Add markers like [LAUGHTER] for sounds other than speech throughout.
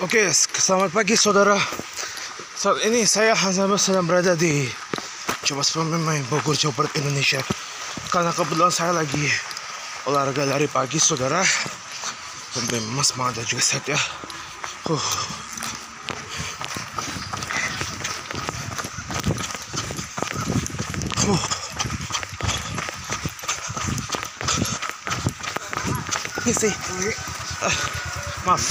Oke, selamat pagi saudara. Saat ini saya Hanzama sedang berada di Coba Main Bogor, Jawa Barat, Indonesia. Karena kebetulan saya lagi olahraga lari pagi saudara. Dan memang semangat dan juga sehat ya. Uh. Uh. Ini sih. Ah, maaf.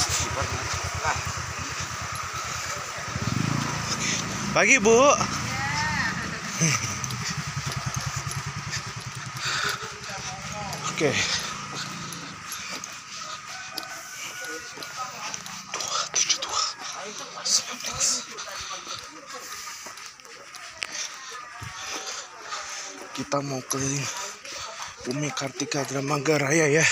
Pagi Bu. Oke. Sembilan belas. Kita mau keliling Bumi Kartika Dramaga ya.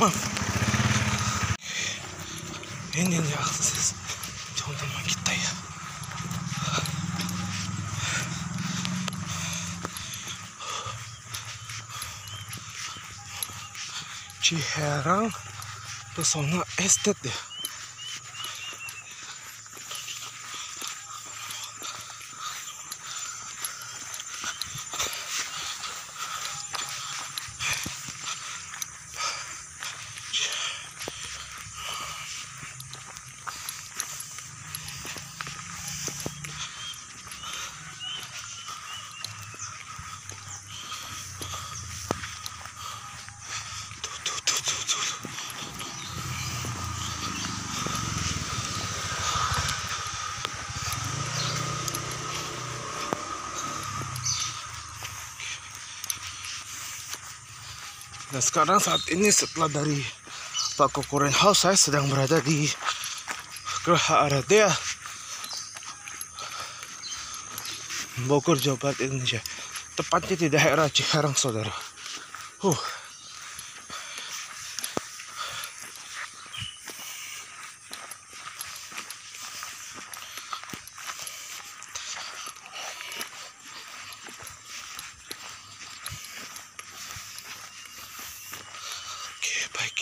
Eh maaf ini nih akses jauh teman kita ya Ciherang Pesona Estate Nah sekarang saat ini setelah dari Pak Kokoren House saya sedang berada di Geraha Aradea Bogor Jawa Barat Indonesia. Tepatnya di daerah Cikarang saudara. Huh Oke, baik.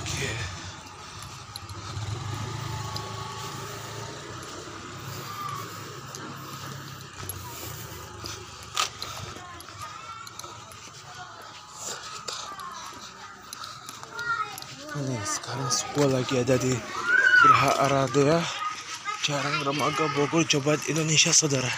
Oke. Sekarang semua lagi ada di Geraha Aradea Jarang Remaga Bogor Barat Indonesia saudara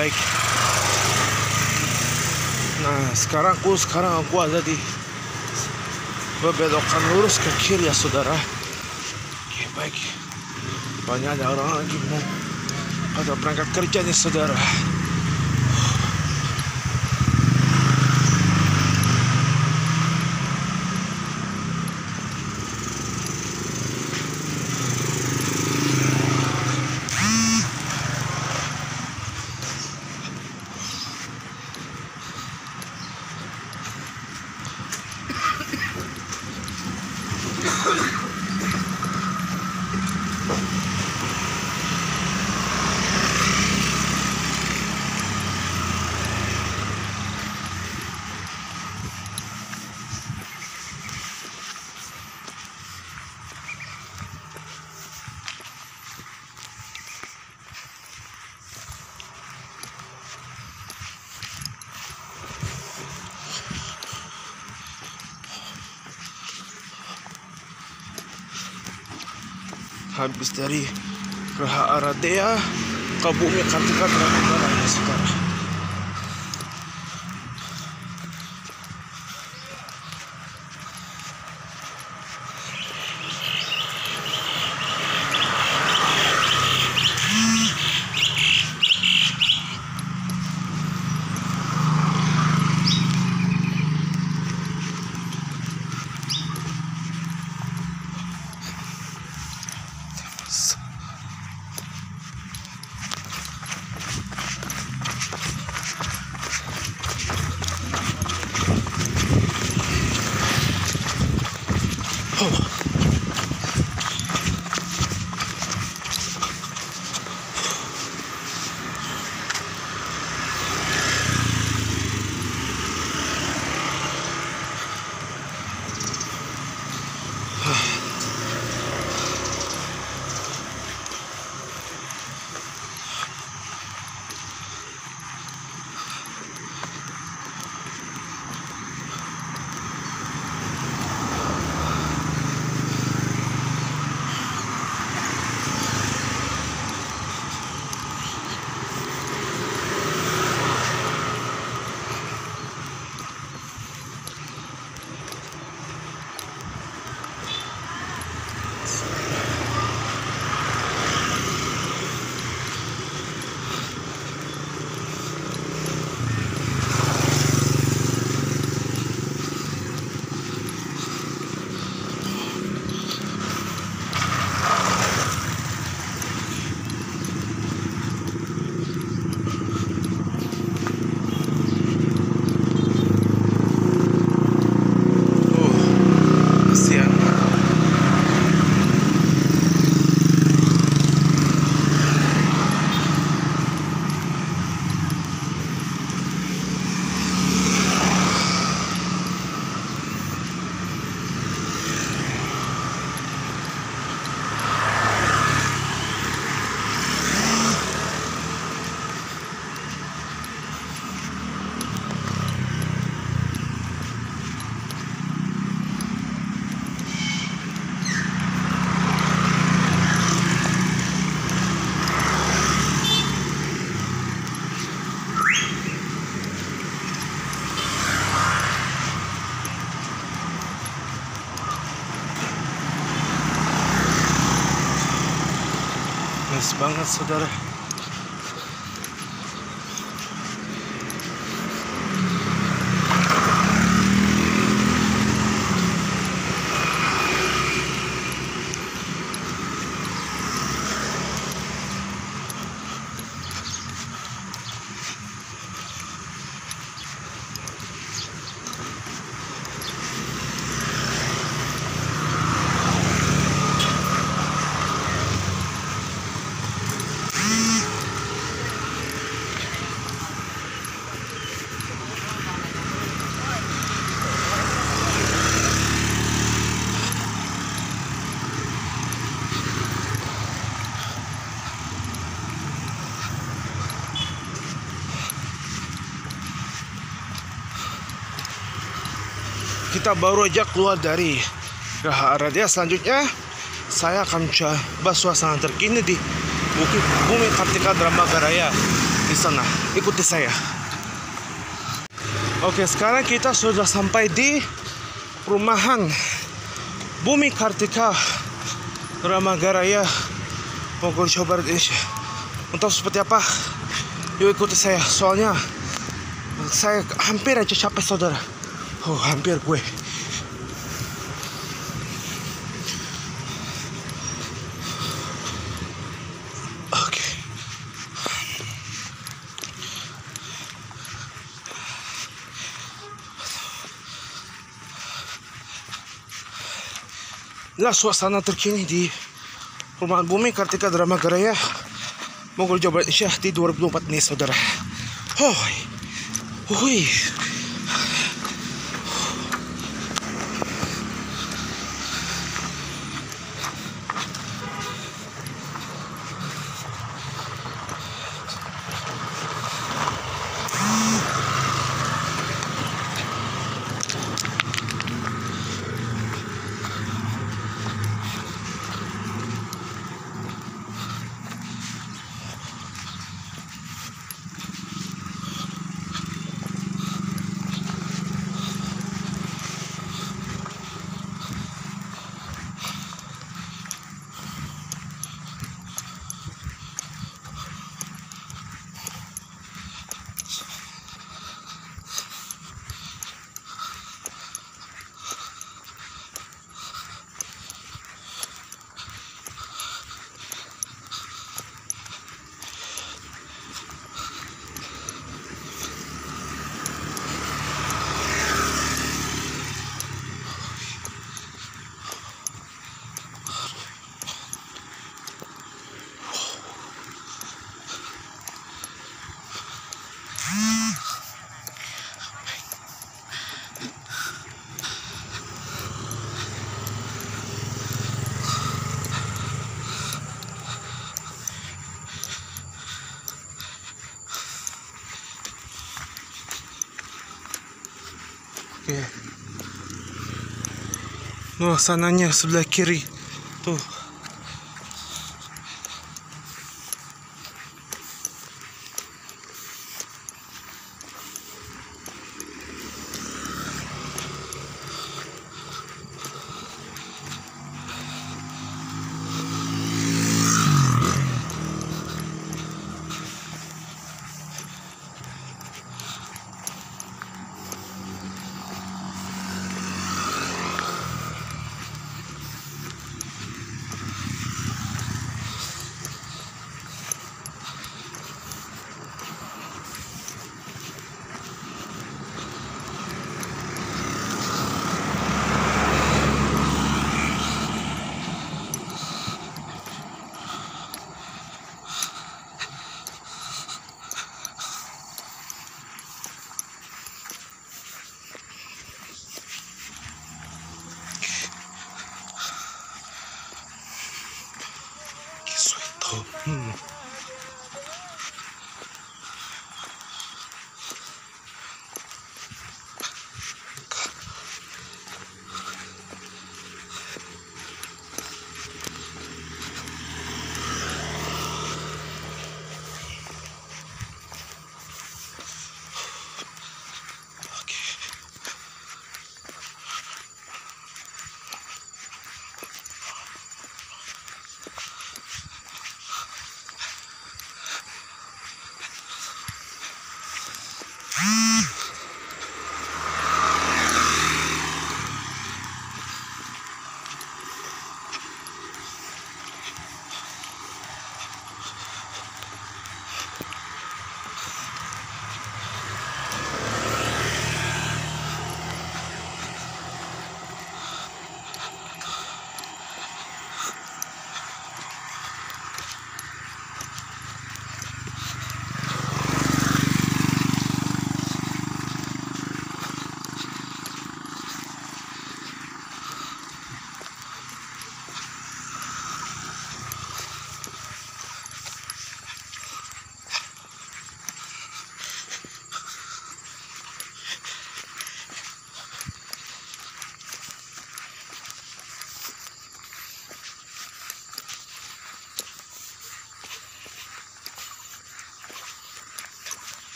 baik. Nah, sekarang aku sekarang aku ada di bebelokan lurus ke kiri ya saudara. Oke, baik. Banyak ada orang lagi mau pada berangkat kerja nih saudara. Habis dari Raha Aradea ke bumi Kartika Negara ya saudara. razza dare Kita baru aja keluar dari Raha Aradia. Selanjutnya saya akan coba suasana terkini di Bukit Bumi Kartika Drama Garaya. di sana. Ikuti saya. Oke, sekarang kita sudah sampai di perumahan Bumi Kartika Ramagaraya Bogor Jawa Barat Indonesia. Untuk seperti apa? Yuk ikuti saya. Soalnya saya hampir aja capek saudara. Oh, hampir gue. Oke. Inilah suasana terkini di Perumahan Bumi Kartika Drama Garaya Bogor Jawa Indonesia di 2024 ini saudara. Hoi. Hui. Sananya sebelah kiri. Tuh.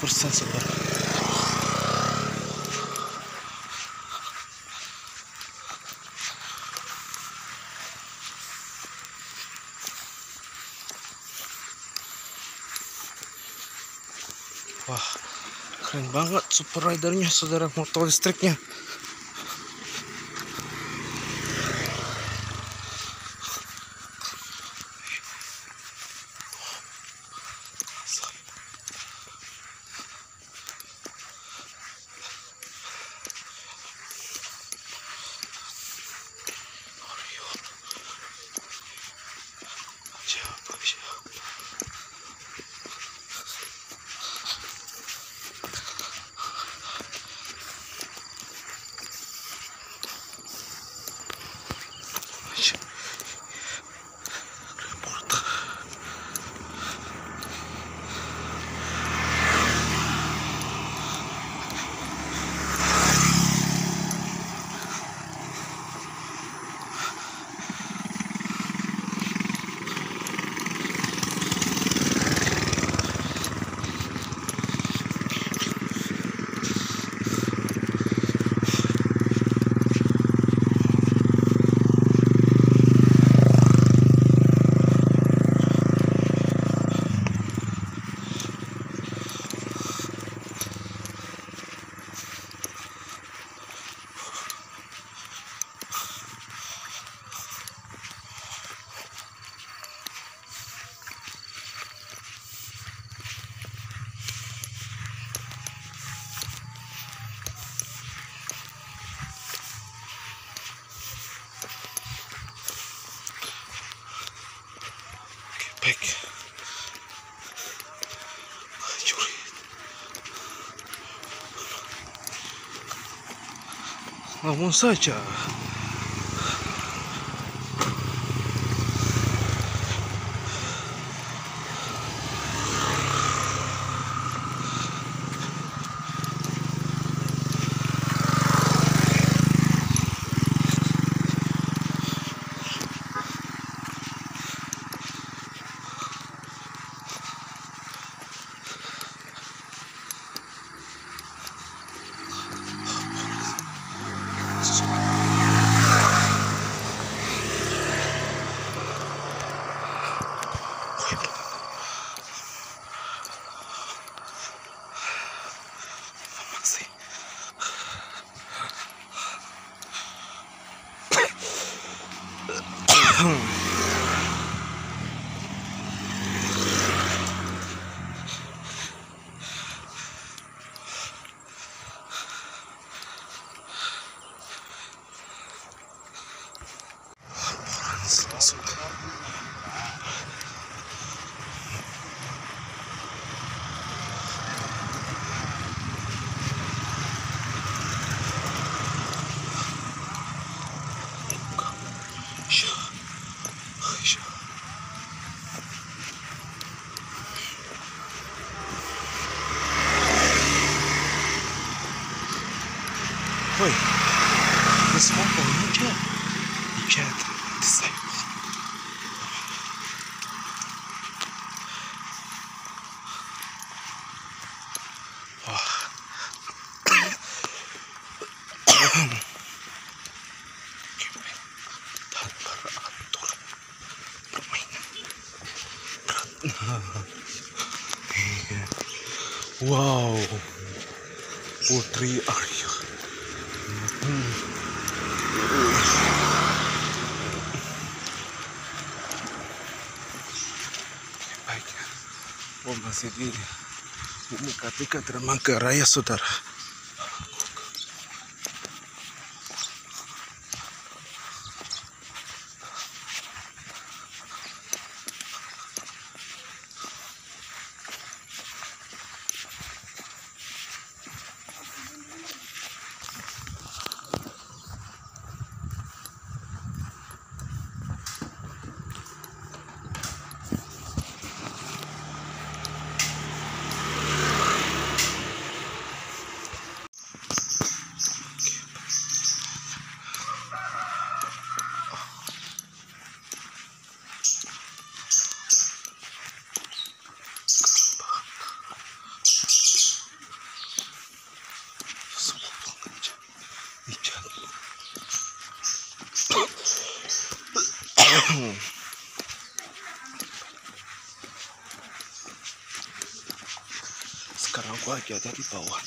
100% супер. Вау. Хренбага, Супер Райдерния, Съдерък мотор дистрикния. Vamos saja. Ah. Hmm. Iya. wow Putri Arya Hmm. baik oh masih di mendekati ke dermaga raya saudara sekarang aku lagi ada di bawah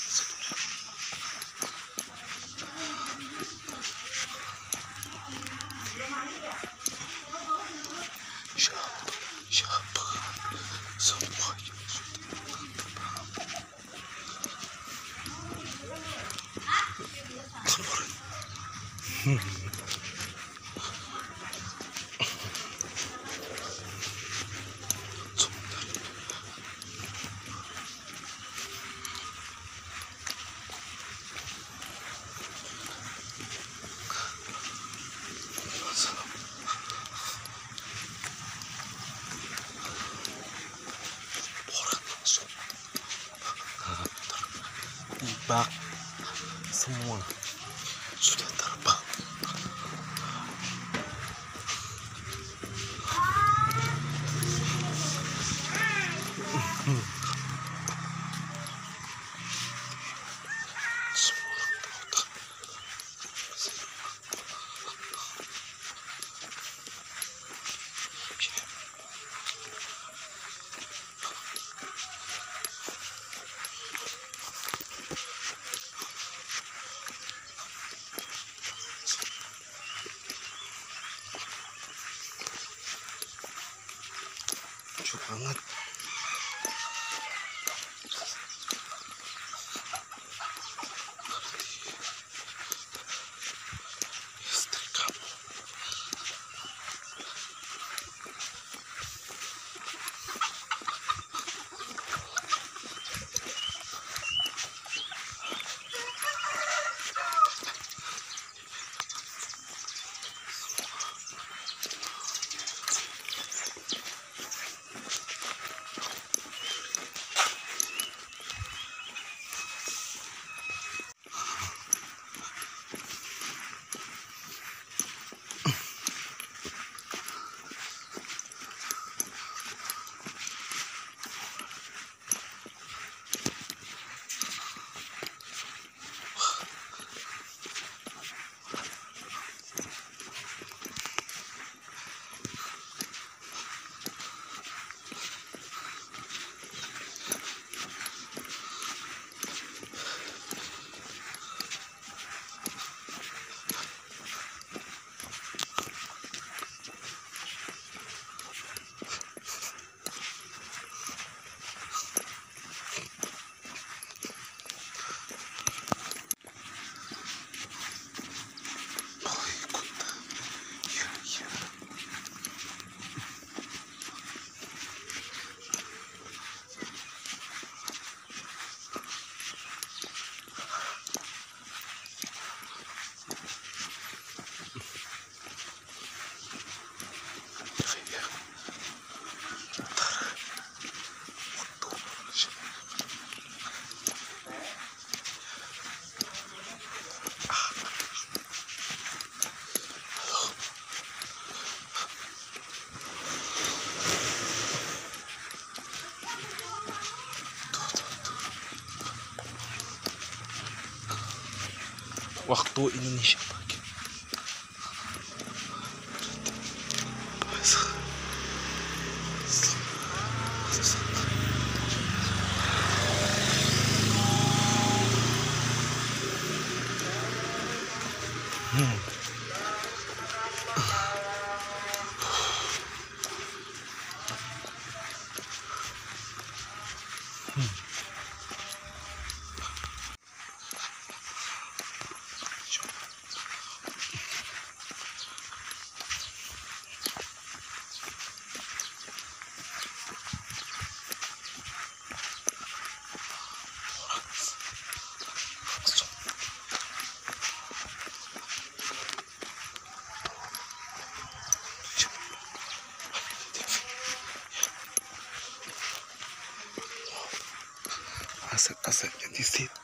Hmm. waktu Indonesia hacer cosas bien distintas.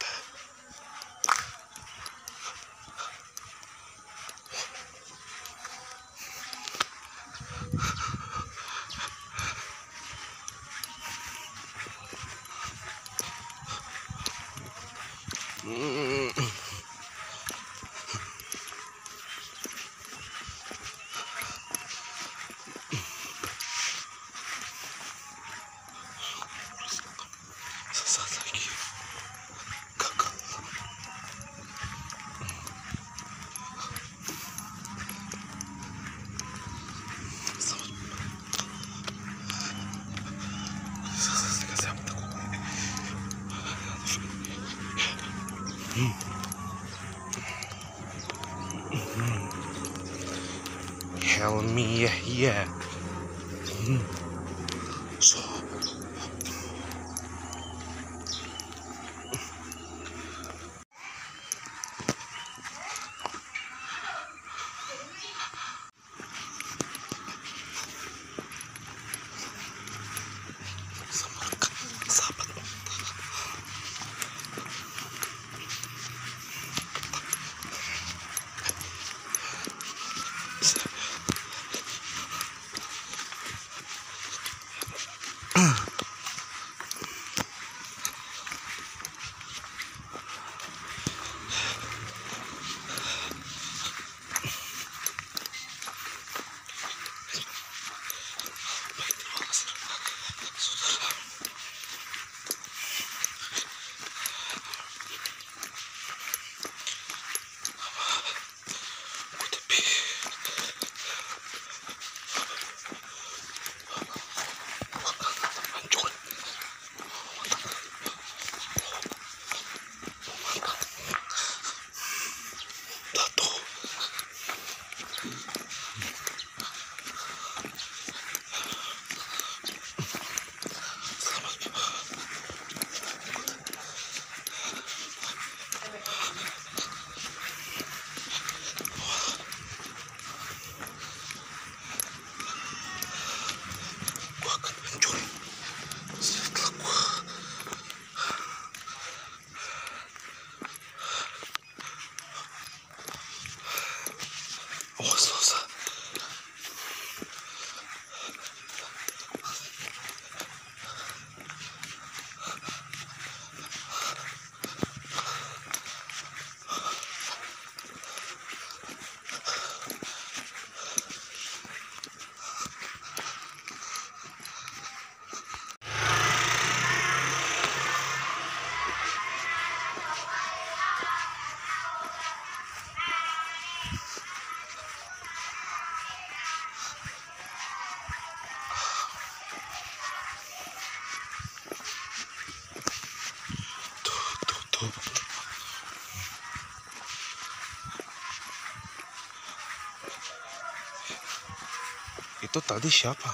Itu tadi siapa?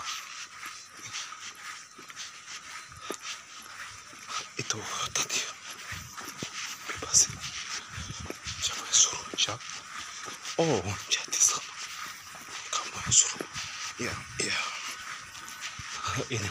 Itu tadi. Bebasin. Ya. Siapa yang suruh? Siapa? Oh, jadi sama Kamu yang suruh. Ya, ya. [LAUGHS] Ini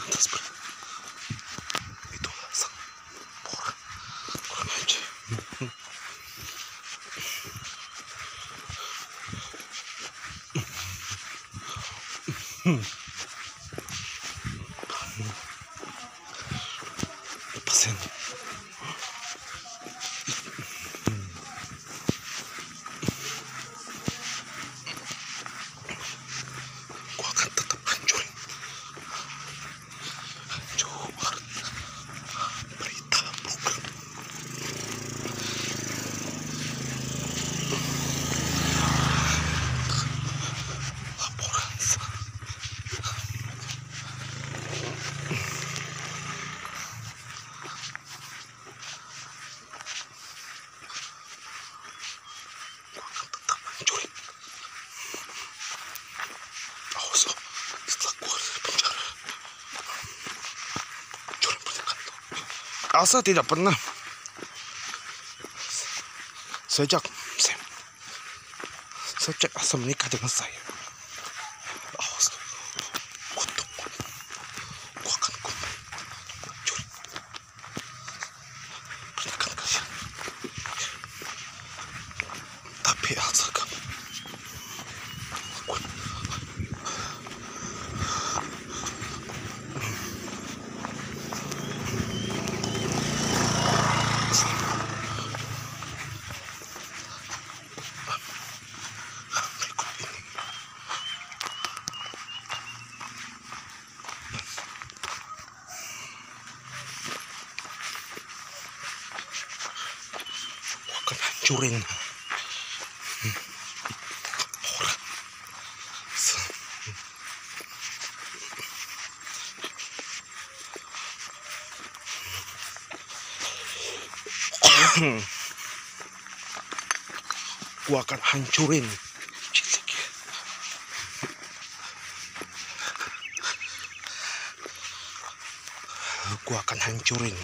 Asa tidak pernah. Sejak sejak Asa menikah dengan saya. Hmm. Gua akan hancurin. Ya. Gua akan hancurin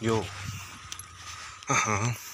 Yo. Uh huh.